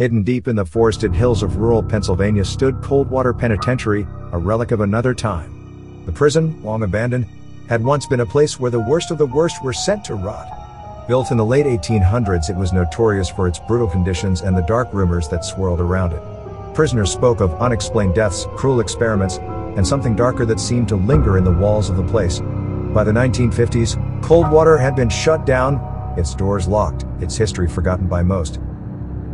Hidden deep in the forested hills of rural Pennsylvania stood Coldwater Penitentiary, a relic of another time. The prison, long abandoned, had once been a place where the worst of the worst were sent to rot. Built in the late 1800s, it was notorious for its brutal conditions and the dark rumors that swirled around it. Prisoners spoke of unexplained deaths, cruel experiments, and something darker that seemed to linger in the walls of the place. By the 1950s, Coldwater had been shut down, its doors locked, its history forgotten by most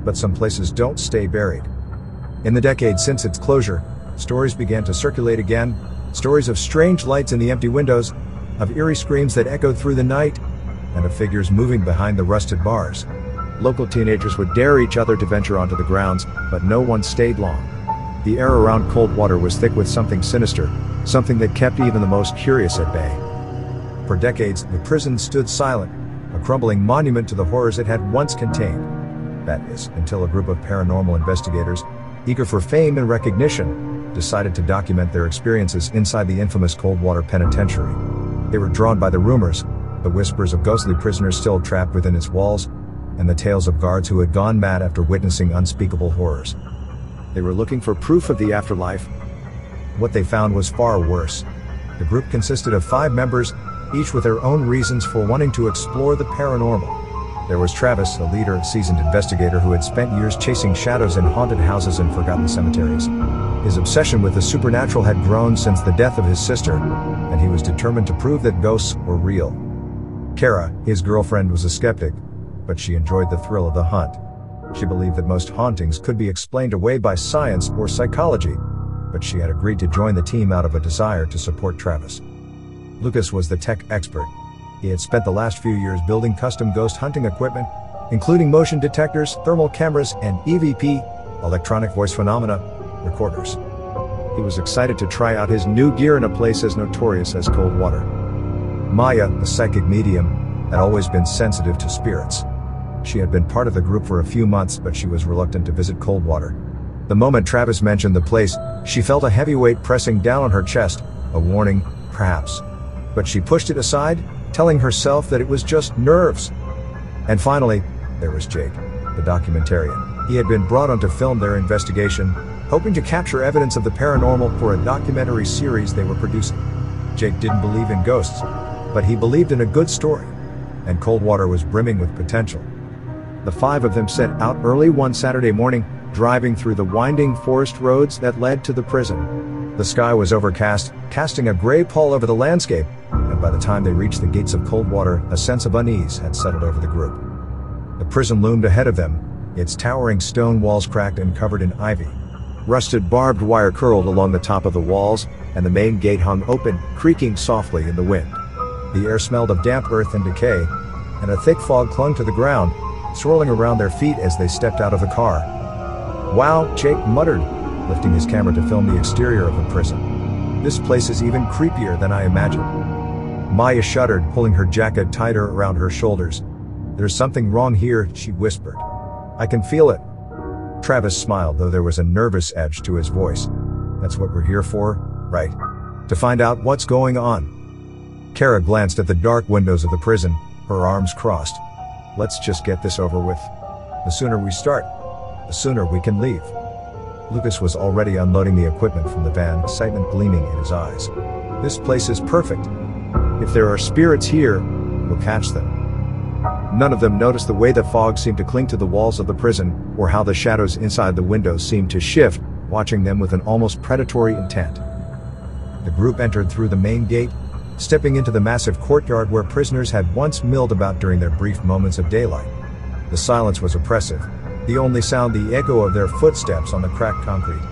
but some places don't stay buried. In the decades since its closure, stories began to circulate again, stories of strange lights in the empty windows, of eerie screams that echoed through the night, and of figures moving behind the rusted bars. Local teenagers would dare each other to venture onto the grounds, but no one stayed long. The air around Coldwater was thick with something sinister, something that kept even the most curious at bay. For decades, the prison stood silent, a crumbling monument to the horrors it had once contained that is, until a group of paranormal investigators, eager for fame and recognition, decided to document their experiences inside the infamous Coldwater Penitentiary. They were drawn by the rumors, the whispers of ghostly prisoners still trapped within its walls, and the tales of guards who had gone mad after witnessing unspeakable horrors. They were looking for proof of the afterlife. What they found was far worse. The group consisted of five members, each with their own reasons for wanting to explore the paranormal. There was Travis, a leader, seasoned investigator who had spent years chasing shadows in haunted houses and forgotten cemeteries. His obsession with the supernatural had grown since the death of his sister, and he was determined to prove that ghosts were real. Kara, his girlfriend, was a skeptic, but she enjoyed the thrill of the hunt. She believed that most hauntings could be explained away by science or psychology, but she had agreed to join the team out of a desire to support Travis. Lucas was the tech expert, he had spent the last few years building custom ghost hunting equipment, including motion detectors, thermal cameras, and EVP, electronic voice phenomena, recorders. He was excited to try out his new gear in a place as notorious as Coldwater. Maya, the psychic medium, had always been sensitive to spirits. She had been part of the group for a few months, but she was reluctant to visit Coldwater. The moment Travis mentioned the place, she felt a heavy weight pressing down on her chest, a warning, perhaps. But she pushed it aside telling herself that it was just nerves. And finally, there was Jake, the documentarian. He had been brought on to film their investigation, hoping to capture evidence of the paranormal for a documentary series they were producing. Jake didn't believe in ghosts, but he believed in a good story, and Coldwater was brimming with potential. The five of them set out early one Saturday morning, driving through the winding forest roads that led to the prison. The sky was overcast, casting a gray pall over the landscape, and by the time they reached the gates of Coldwater, a sense of unease had settled over the group. The prison loomed ahead of them, its towering stone walls cracked and covered in ivy. Rusted barbed wire curled along the top of the walls, and the main gate hung open, creaking softly in the wind. The air smelled of damp earth and decay, and a thick fog clung to the ground, swirling around their feet as they stepped out of the car. Wow, Jake muttered, lifting his camera to film the exterior of the prison. This place is even creepier than I imagined. Maya shuddered, pulling her jacket tighter around her shoulders. There's something wrong here, she whispered. I can feel it. Travis smiled, though there was a nervous edge to his voice. That's what we're here for, right? To find out what's going on. Kara glanced at the dark windows of the prison, her arms crossed. Let's just get this over with. The sooner we start, the sooner we can leave. Lucas was already unloading the equipment from the van, excitement gleaming in his eyes. This place is perfect, if there are spirits here, we'll catch them. None of them noticed the way the fog seemed to cling to the walls of the prison, or how the shadows inside the windows seemed to shift, watching them with an almost predatory intent. The group entered through the main gate, stepping into the massive courtyard where prisoners had once milled about during their brief moments of daylight. The silence was oppressive, the only sound the echo of their footsteps on the cracked concrete.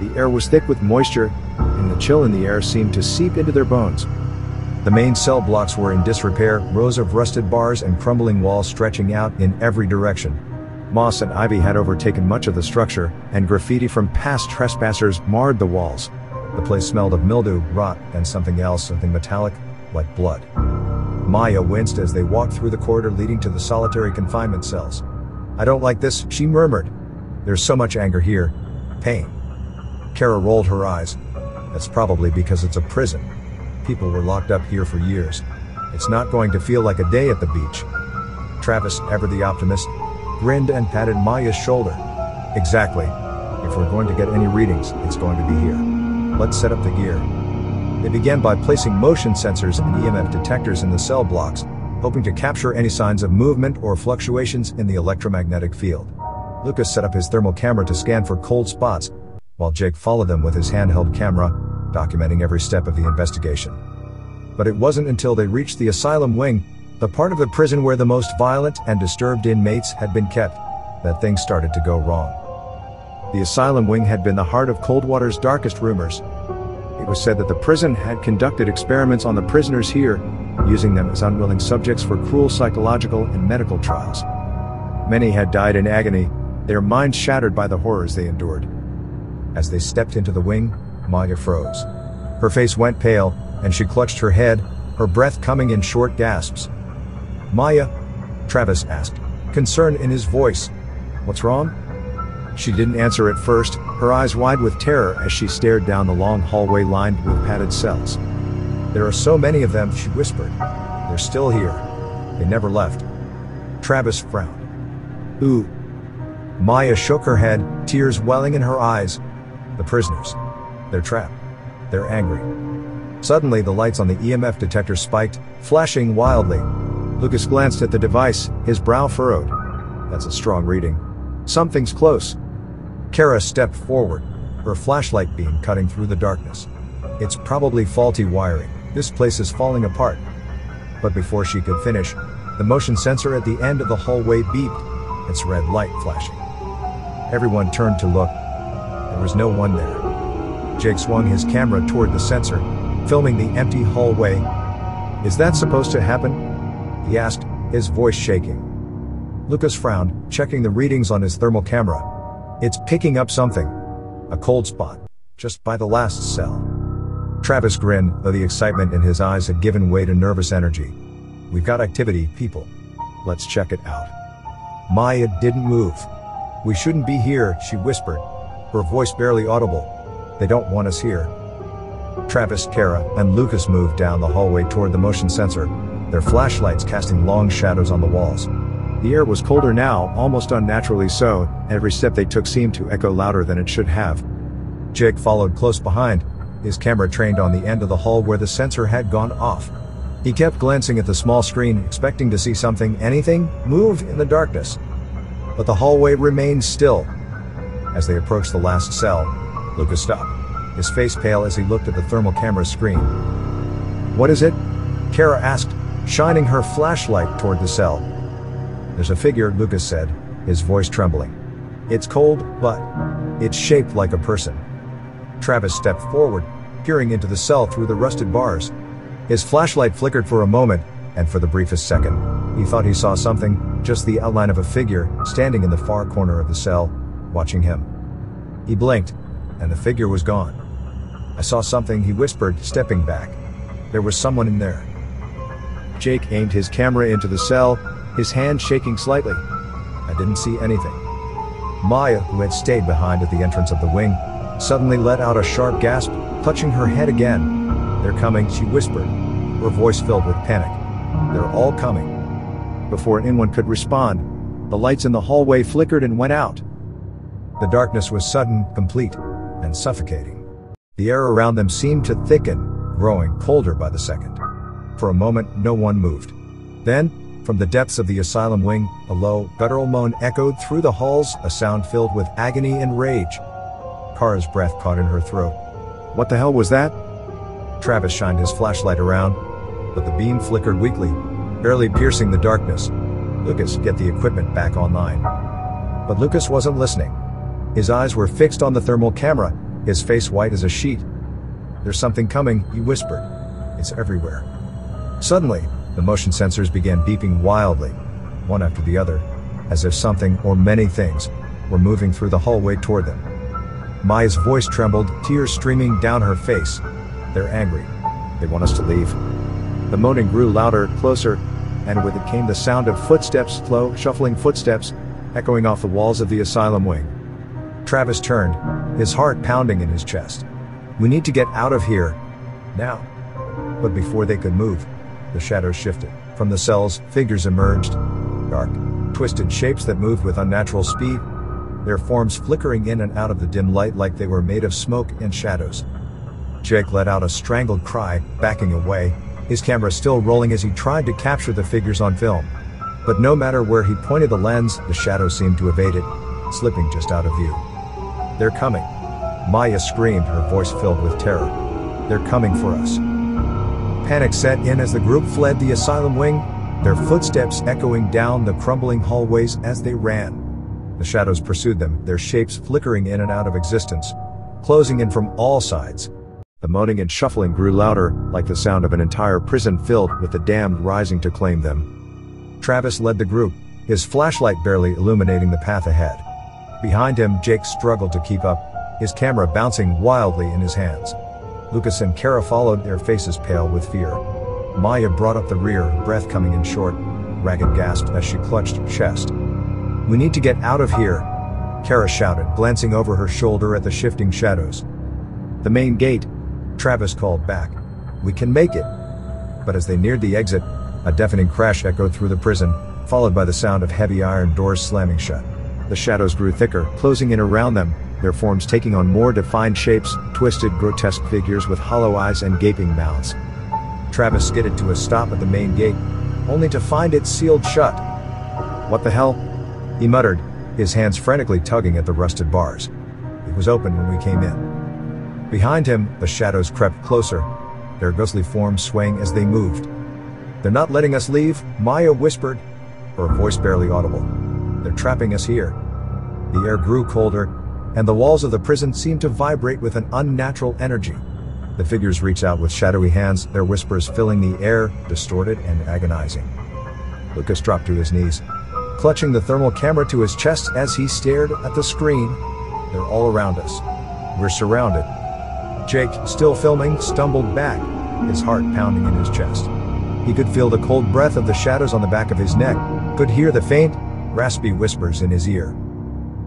The air was thick with moisture, and the chill in the air seemed to seep into their bones. The main cell blocks were in disrepair, rows of rusted bars and crumbling walls stretching out in every direction. Moss and ivy had overtaken much of the structure, and graffiti from past trespassers marred the walls. The place smelled of mildew, rot, and something else, something metallic, like blood. Maya winced as they walked through the corridor leading to the solitary confinement cells. I don't like this, she murmured. There's so much anger here. Pain. Kara rolled her eyes. That's probably because it's a prison. People were locked up here for years. It's not going to feel like a day at the beach. Travis, ever the optimist, grinned and patted Maya's shoulder. Exactly. If we're going to get any readings, it's going to be here. Let's set up the gear. They began by placing motion sensors and EMF detectors in the cell blocks, hoping to capture any signs of movement or fluctuations in the electromagnetic field. Lucas set up his thermal camera to scan for cold spots, while Jake followed them with his handheld camera, documenting every step of the investigation. But it wasn't until they reached the asylum wing, the part of the prison where the most violent and disturbed inmates had been kept, that things started to go wrong. The asylum wing had been the heart of Coldwater's darkest rumors. It was said that the prison had conducted experiments on the prisoners here, using them as unwilling subjects for cruel psychological and medical trials. Many had died in agony, their minds shattered by the horrors they endured. As they stepped into the wing, Maya froze. Her face went pale, and she clutched her head, her breath coming in short gasps. Maya? Travis asked, concern in his voice. What's wrong? She didn't answer at first, her eyes wide with terror as she stared down the long hallway lined with padded cells. There are so many of them, she whispered. They're still here. They never left. Travis frowned. Who? Maya shook her head, tears welling in her eyes. The prisoners. They're trapped. They're angry. Suddenly, the lights on the EMF detector spiked, flashing wildly. Lucas glanced at the device, his brow furrowed. That's a strong reading. Something's close. Kara stepped forward, her flashlight beam cutting through the darkness. It's probably faulty wiring. This place is falling apart. But before she could finish, the motion sensor at the end of the hallway beeped, its red light flashing. Everyone turned to look. There was no one there. Jake swung his camera toward the sensor, filming the empty hallway. Is that supposed to happen? He asked, his voice shaking. Lucas frowned, checking the readings on his thermal camera. It's picking up something. A cold spot. Just by the last cell. Travis grinned, though the excitement in his eyes had given way to nervous energy. We've got activity, people. Let's check it out. Maya didn't move. We shouldn't be here, she whispered, her voice barely audible. They don't want us here. Travis, Kara, and Lucas moved down the hallway toward the motion sensor, their flashlights casting long shadows on the walls. The air was colder now, almost unnaturally so, every step they took seemed to echo louder than it should have. Jake followed close behind, his camera trained on the end of the hall where the sensor had gone off. He kept glancing at the small screen, expecting to see something, anything, move in the darkness. But the hallway remained still. As they approached the last cell, Lucas stopped, his face pale as he looked at the thermal camera screen. What is it? Kara asked, shining her flashlight toward the cell. There's a figure, Lucas said, his voice trembling. It's cold, but it's shaped like a person. Travis stepped forward, peering into the cell through the rusted bars. His flashlight flickered for a moment, and for the briefest second, he thought he saw something, just the outline of a figure, standing in the far corner of the cell, watching him. He blinked, and the figure was gone. I saw something, he whispered, stepping back. There was someone in there. Jake aimed his camera into the cell, his hand shaking slightly. I didn't see anything. Maya, who had stayed behind at the entrance of the wing, suddenly let out a sharp gasp, clutching her head again. They're coming, she whispered, her voice filled with panic. They're all coming. Before anyone could respond, the lights in the hallway flickered and went out. The darkness was sudden, complete, and suffocating. The air around them seemed to thicken, growing colder by the second. For a moment, no one moved. Then, from the depths of the asylum wing, a low, guttural moan echoed through the halls, a sound filled with agony and rage. Kara's breath caught in her throat. What the hell was that? Travis shined his flashlight around, but the beam flickered weakly, barely piercing the darkness. Lucas, get the equipment back online. But Lucas wasn't listening. His eyes were fixed on the thermal camera, his face white as a sheet. There's something coming, he whispered. It's everywhere. Suddenly, the motion sensors began beeping wildly, one after the other, as if something or many things were moving through the hallway toward them. Maya's voice trembled, tears streaming down her face. They're angry. They want us to leave. The moaning grew louder, closer, and with it came the sound of footsteps, slow, shuffling footsteps, echoing off the walls of the asylum wing. Travis turned, his heart pounding in his chest. We need to get out of here. Now. But before they could move, the shadows shifted. From the cells, figures emerged. Dark, twisted shapes that moved with unnatural speed. their forms flickering in and out of the dim light like they were made of smoke and shadows. Jake let out a strangled cry, backing away, his camera still rolling as he tried to capture the figures on film. But no matter where he pointed the lens, the shadows seemed to evade it, slipping just out of view. They're coming. Maya screamed, her voice filled with terror. They're coming for us. Panic set in as the group fled the asylum wing, their footsteps echoing down the crumbling hallways as they ran. The shadows pursued them, their shapes flickering in and out of existence, closing in from all sides. The moaning and shuffling grew louder, like the sound of an entire prison filled with the damned rising to claim them. Travis led the group, his flashlight barely illuminating the path ahead. Behind him, Jake struggled to keep up, his camera bouncing wildly in his hands. Lucas and Kara followed, their faces pale with fear. Maya brought up the rear, breath coming in short, ragged gasped as she clutched her chest. We need to get out of here, Kara shouted, glancing over her shoulder at the shifting shadows. The main gate, Travis called back. We can make it. But as they neared the exit, a deafening crash echoed through the prison, followed by the sound of heavy iron doors slamming shut. The shadows grew thicker, closing in around them, their forms taking on more defined shapes, twisted, grotesque figures with hollow eyes and gaping mouths. Travis skidded to a stop at the main gate, only to find it sealed shut. What the hell? He muttered, his hands frantically tugging at the rusted bars. It was open when we came in. Behind him, the shadows crept closer, their ghostly forms swaying as they moved. They're not letting us leave, Maya whispered, her voice barely audible. They're trapping us here. The air grew colder, and the walls of the prison seemed to vibrate with an unnatural energy. The figures reached out with shadowy hands, their whispers filling the air, distorted and agonizing. Lucas dropped to his knees, clutching the thermal camera to his chest as he stared at the screen. They're all around us. We're surrounded. Jake, still filming, stumbled back, his heart pounding in his chest. He could feel the cold breath of the shadows on the back of his neck, could hear the faint, raspy whispers in his ear.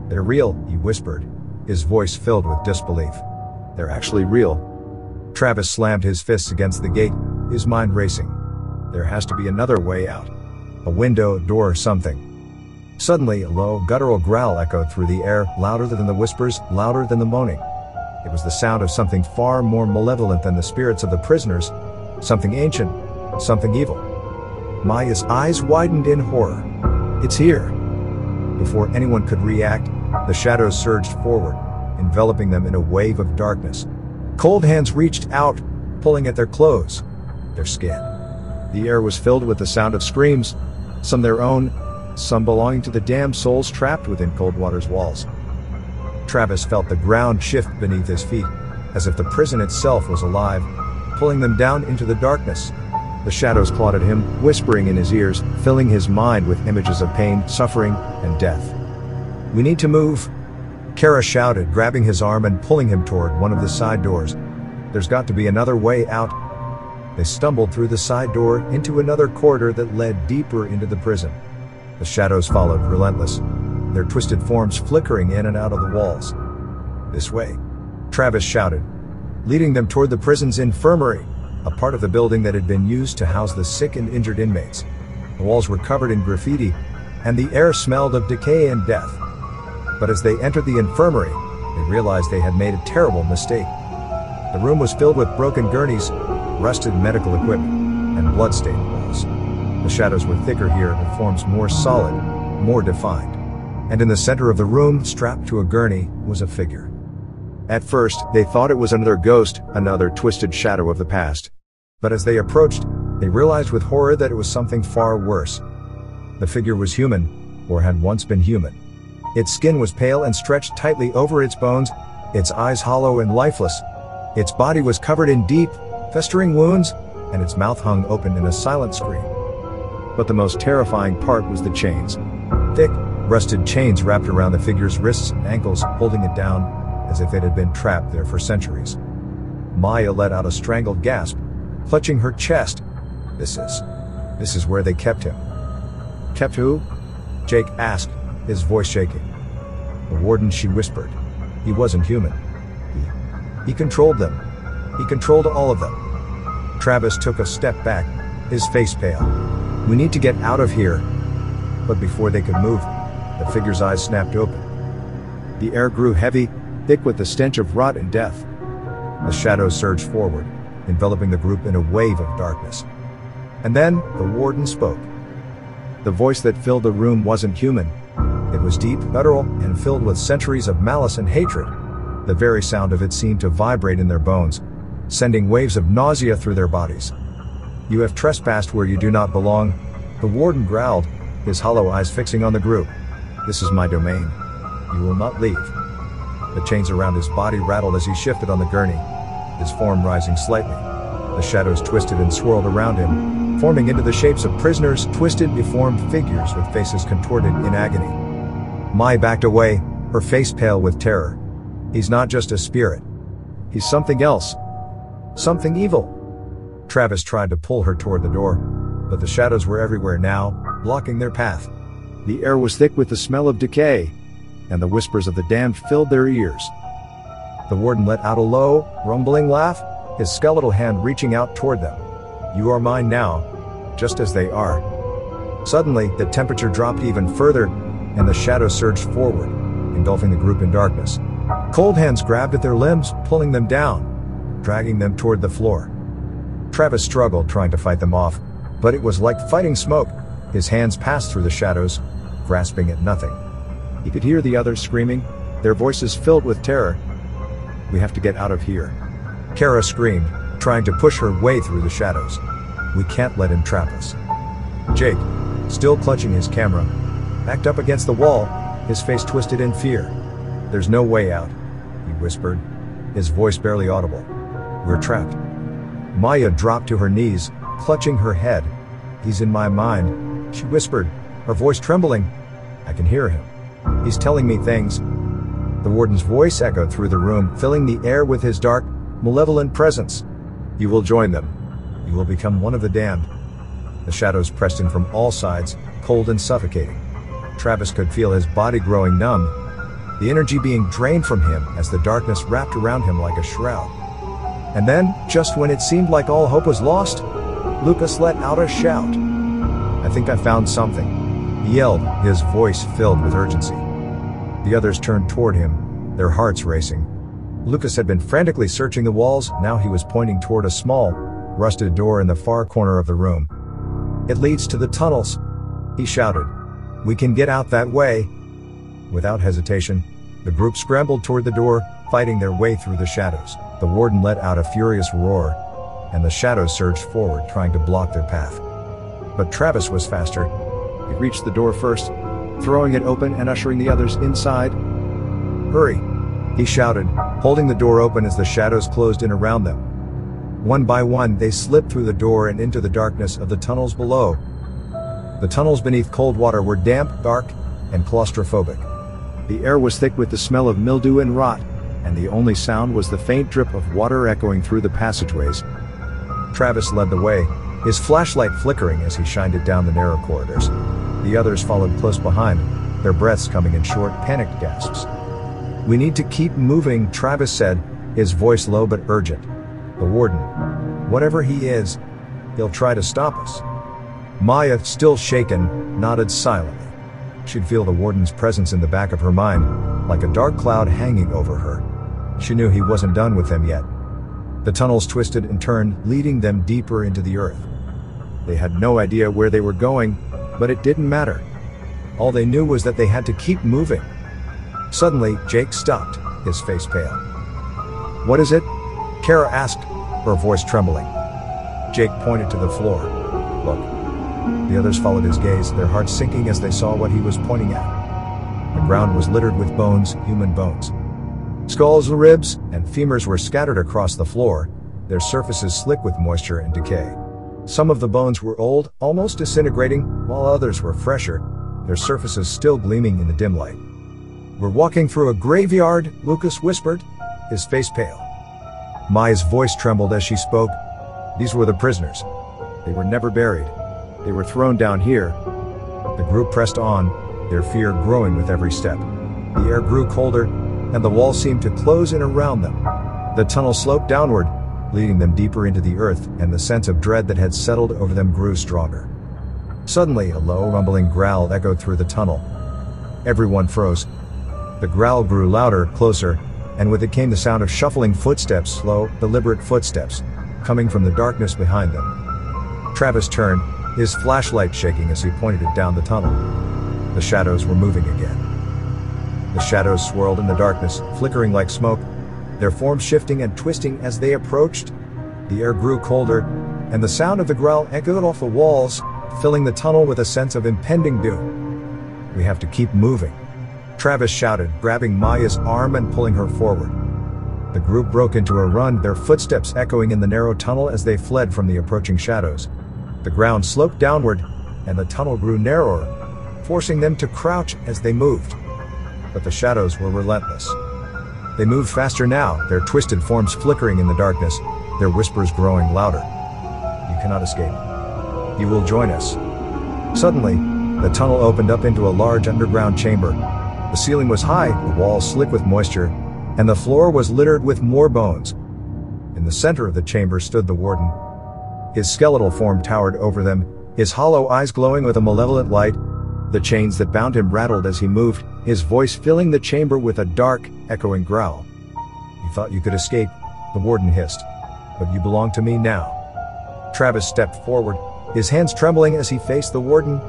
They're real, he whispered, his voice filled with disbelief. They're actually real. Travis slammed his fists against the gate, his mind racing. There has to be another way out. A window, door, something. Suddenly, a low, guttural growl echoed through the air, louder than the whispers, louder than the moaning. It was the sound of something far more malevolent than the spirits of the prisoners, something ancient, something evil. Maya's eyes widened in horror. It's here. Before anyone could react, the shadows surged forward, enveloping them in a wave of darkness. Cold hands reached out, pulling at their clothes, their skin. The air was filled with the sound of screams, some their own, some belonging to the damned souls trapped within Coldwater's walls. Travis felt the ground shift beneath his feet, as if the prison itself was alive, pulling them down into the darkness. The shadows clawed at him, whispering in his ears, filling his mind with images of pain, suffering, and death. We need to move, Kara shouted, grabbing his arm and pulling him toward one of the side doors. There's got to be another way out. They stumbled through the side door into another corridor that led deeper into the prison. The shadows followed, relentless, their twisted forms flickering in and out of the walls. This way. Travis shouted, leading them toward the prison's infirmary, a part of the building that had been used to house the sick and injured inmates. The walls were covered in graffiti, and the air smelled of decay and death. But as they entered the infirmary, they realized they had made a terrible mistake. The room was filled with broken gurneys, rusted medical equipment, and blood-stained walls. The shadows were thicker here, the forms more solid, more defined. And in the center of the room, strapped to a gurney, was a figure. At first, they thought it was another ghost, another twisted shadow of the past. But as they approached, they realized with horror that it was something far worse. The figure was human, or had once been human. Its skin was pale and stretched tightly over its bones, its eyes hollow and lifeless. Its body was covered in deep, festering wounds, and its mouth hung open in a silent scream. But the most terrifying part was the chains. Thick, rusted chains wrapped around the figure's wrists and ankles, holding it down, as if it had been trapped there for centuries. Maya let out a strangled gasp, clutching her chest. This is. This is where they kept him. Kept who? Jake asked, his voice shaking. The warden, she whispered. He wasn't human. He, he controlled them. He controlled all of them. Travis took a step back, his face pale. We need to get out of here. But before they could move, the figure's eyes snapped open. The air grew heavy, thick with the stench of rot and death. The shadows surged forward, enveloping the group in a wave of darkness. And then, the warden spoke. The voice that filled the room wasn't human. It was deep, guttural, and filled with centuries of malice and hatred. The very sound of it seemed to vibrate in their bones, sending waves of nausea through their bodies. You have trespassed where you do not belong, the warden growled, his hollow eyes fixing on the group. This is my domain. You will not leave. The chains around his body rattled as he shifted on the gurney, his form rising slightly. The shadows twisted and swirled around him, forming into the shapes of prisoners, twisted, deformed figures with faces contorted in agony. Maya backed away, her face pale with terror. He's not just a spirit. He's something else. Something evil. Travis tried to pull her toward the door, but the shadows were everywhere now, blocking their path. The air was thick with the smell of decay, and the whispers of the damned filled their ears. The warden let out a low, rumbling laugh, his skeletal hand reaching out toward them. You are mine now, just as they are. Suddenly, the temperature dropped even further, and the shadows surged forward, engulfing the group in darkness. Cold hands grabbed at their limbs, pulling them down, dragging them toward the floor. Travis struggled trying to fight them off, but it was like fighting smoke. His hands passed through the shadows, grasping at nothing. He could hear the others screaming, their voices filled with terror. We have to get out of here. Kara screamed, trying to push her way through the shadows. We can't let him trap us. Jake, still clutching his camera, backed up against the wall, his face twisted in fear. There's no way out, he whispered, his voice barely audible. We're trapped. Maya dropped to her knees, clutching her head. He's in my mind, she whispered, her voice trembling. I can hear him. He's telling me things. The warden's voice echoed through the room, filling the air with his dark, malevolent presence. You will join them. You will become one of the damned. The shadows pressed in from all sides, cold and suffocating. Travis could feel his body growing numb, the energy being drained from him as the darkness wrapped around him like a shroud. And then, just when it seemed like all hope was lost, Lucas let out a shout. I think I found something. He yelled, his voice filled with urgency. The others turned toward him, their hearts racing. Lucas had been frantically searching the walls, now he was pointing toward a small, rusted door in the far corner of the room. It leads to the tunnels, he shouted. We can get out that way. Without hesitation, the group scrambled toward the door, fighting their way through the shadows. The warden let out a furious roar, and the shadows surged forward, trying to block their path. But Travis was faster. He reached the door first, throwing it open and ushering the others inside. Hurry! He shouted, holding the door open as the shadows closed in around them. One by one, they slipped through the door and into the darkness of the tunnels below. The tunnels beneath Coldwater were damp, dark, and claustrophobic. The air was thick with the smell of mildew and rot, and the only sound was the faint drip of water echoing through the passageways, Travis led the way, his flashlight flickering as he shined it down the narrow corridors. The others followed close behind, their breaths coming in short, panicked gasps. We need to keep moving, Travis said, his voice low but urgent. The warden. Whatever he is, he'll try to stop us. Maya, still shaken, nodded silently. She'd feel the warden's presence in the back of her mind, like a dark cloud hanging over her. She knew he wasn't done with them yet, the tunnels twisted and turned, leading them deeper into the earth. They had no idea where they were going, but it didn't matter. All they knew was that they had to keep moving. Suddenly, Jake stopped, his face pale. What is it? Kara asked, her voice trembling. Jake pointed to the floor. Look. The others followed his gaze, their hearts sinking as they saw what he was pointing at. The ground was littered with bones, human bones. Skulls, ribs, and femurs were scattered across the floor, their surfaces slick with moisture and decay. Some of the bones were old, almost disintegrating, while others were fresher, their surfaces still gleaming in the dim light. We're walking through a graveyard, Lucas whispered, his face pale. Maya's voice trembled as she spoke. These were the prisoners. They were never buried. They were thrown down here. The group pressed on, their fear growing with every step. The air grew colder, and the wall seemed to close in around them. The tunnel sloped downward, leading them deeper into the earth, and the sense of dread that had settled over them grew stronger. Suddenly, a low, rumbling growl echoed through the tunnel. Everyone froze. The growl grew louder, closer, and with it came the sound of shuffling footsteps, slow, deliberate footsteps, coming from the darkness behind them. Travis turned, his flashlight shaking as he pointed it down the tunnel. The shadows were moving again. The shadows swirled in the darkness, flickering like smoke, their forms shifting and twisting as they approached. The air grew colder, and the sound of the growl echoed off the walls, filling the tunnel with a sense of impending doom. We have to keep moving. Travis shouted, grabbing Maya's arm and pulling her forward. The group broke into a run, their footsteps echoing in the narrow tunnel as they fled from the approaching shadows. The ground sloped downward, and the tunnel grew narrower, forcing them to crouch as they moved. But the shadows were relentless. They moved faster now, their twisted forms flickering in the darkness, their whispers growing louder. You cannot escape. You will join us. Suddenly, the tunnel opened up into a large underground chamber. The ceiling was high, the walls slick with moisture, and the floor was littered with more bones. In the center of the chamber stood the warden. His skeletal form towered over them, his hollow eyes glowing with a malevolent light. The chains that bound him rattled as he moved, his voice filling the chamber with a dark, echoing growl. You thought you could escape, the warden hissed. But you belong to me now. Travis stepped forward, his hands trembling as he faced the warden.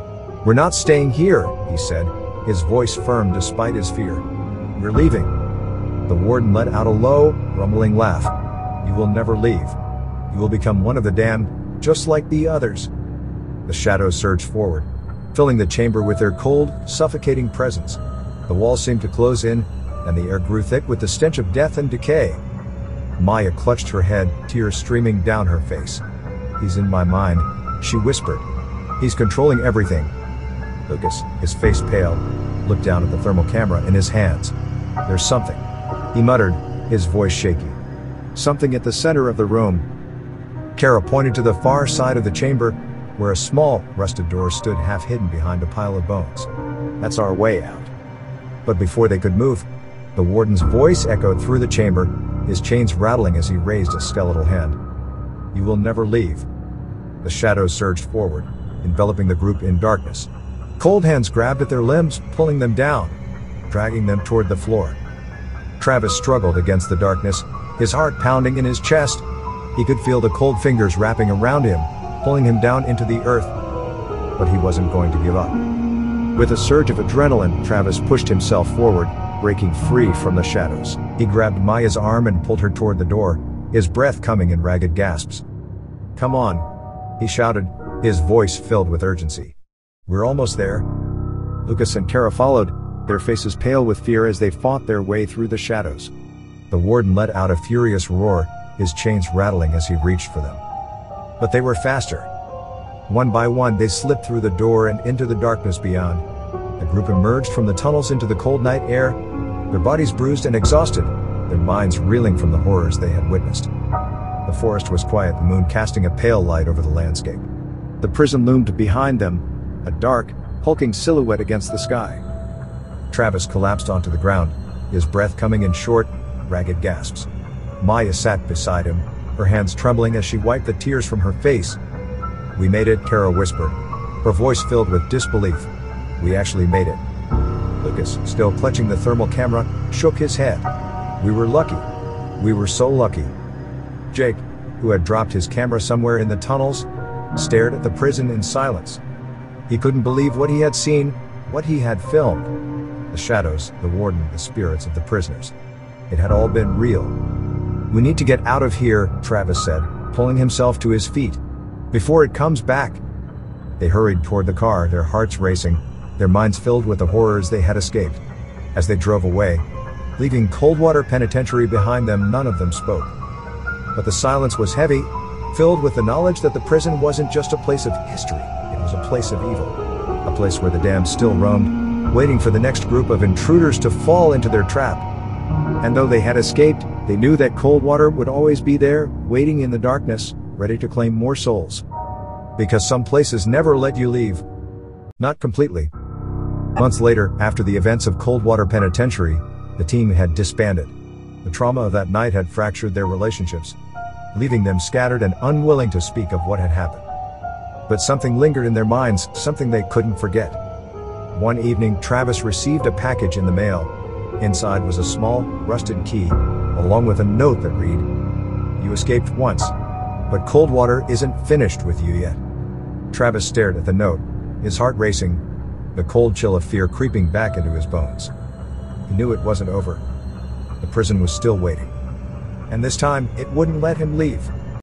We're not staying here, he said, his voice firm despite his fear. We're leaving. The warden let out a low, rumbling laugh. You will never leave. You will become one of the damned, just like the others. The shadows surged forward, filling the chamber with their cold, suffocating presence. The walls seemed to close in, and the air grew thick with the stench of death and decay. Maya clutched her head, tears streaming down her face. He's in my mind, she whispered. He's controlling everything. Lucas, his face pale, looked down at the thermal camera in his hands. There's something. He muttered, his voice shaky. Something at the center of the room. Kara pointed to the far side of the chamber, where a small, rusted door stood half hidden behind a pile of bones. That's our way out. But before they could move, the warden's voice echoed through the chamber, his chains rattling as he raised a skeletal hand. You will never leave. The shadows surged forward, enveloping the group in darkness. Cold hands grabbed at their limbs, pulling them down, dragging them toward the floor. Travis struggled against the darkness, his heart pounding in his chest. He could feel the cold fingers wrapping around him, pulling him down into the earth. But he wasn't going to give up. With a surge of adrenaline, Travis pushed himself forward, breaking free from the shadows. He grabbed Maya's arm and pulled her toward the door, his breath coming in ragged gasps. Come on, he shouted, his voice filled with urgency. We're almost there. Lucas and Kara followed, their faces pale with fear as they fought their way through the shadows. The warden let out a furious roar, his chains rattling as he reached for them. But they were faster. One by one, they slipped through the door and into the darkness beyond. The group emerged from the tunnels into the cold night air, their bodies bruised and exhausted, their minds reeling from the horrors they had witnessed. The forest was quiet, the moon casting a pale light over the landscape. The prison loomed behind them, a dark, hulking silhouette against the sky. Travis collapsed onto the ground, his breath coming in short, ragged gasps. Maya sat beside him, her hands trembling as she wiped the tears from her face. We made it, Kara whispered, her voice filled with disbelief. We actually made it. Lucas, still clutching the thermal camera, shook his head. We were lucky. We were so lucky. Jake, who had dropped his camera somewhere in the tunnels, stared at the prison in silence. He couldn't believe what he had seen, what he had filmed the shadows, the warden, the spirits of the prisoners. It had all been real. We need to get out of here, Travis said, pulling himself to his feet. Before it comes back. They hurried toward the car, their hearts racing, their minds filled with the horrors they had escaped. As they drove away, leaving Coldwater Penitentiary behind them, none of them spoke. But the silence was heavy, filled with the knowledge that the prison wasn't just a place of history, it was a place of evil. A place where the damned still roamed, waiting for the next group of intruders to fall into their trap. And though they had escaped, they knew that Coldwater would always be there, waiting in the darkness, ready to claim more souls. Because some places never let you leave. Not completely. Months later, after the events of Coldwater Penitentiary, the team had disbanded. The trauma of that night had fractured their relationships, leaving them scattered and unwilling to speak of what had happened. But something lingered in their minds, something they couldn't forget. One evening, Travis received a package in the mail. Inside was a small, rusted key, along with a note that read, You escaped once, but Coldwater isn't finished with you yet. Travis stared at the note, his heart racing, the cold chill of fear creeping back into his bones. He knew it wasn't over. The prison was still waiting. And this time, it wouldn't let him leave.